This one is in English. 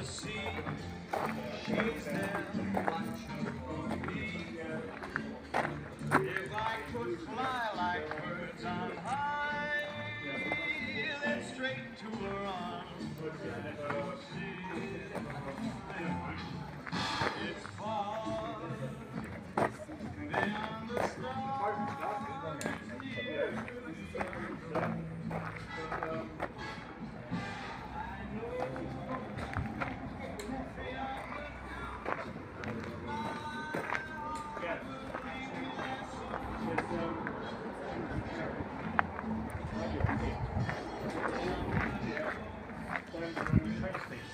the. She's there watching me. If I could fly like birds on high, then straight to her arms train station.